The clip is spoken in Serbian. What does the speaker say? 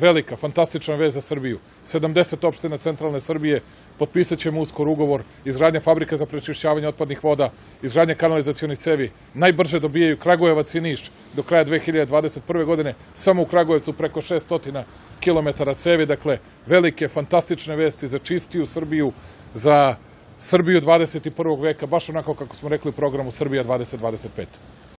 velika, fantastična vez za Srbiju. 70 opština centralne Srbije, potpisat ćemo uskor ugovor, izgradnja fabrika za prečišćavanje otpadnih voda, izgradnja kanalizacijonih cevi, najbrže dobijaju Kragujevac i Niš do kraja 2021. godine, samo u Kragujevcu preko 600 km cevi, dakle velike, fantastične vesti za čistiju Srbiju, za Srbiju 21. veka, baš onako kako smo rekli u programu Srbija 2025.